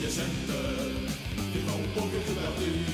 minha gente, ficou um pouco de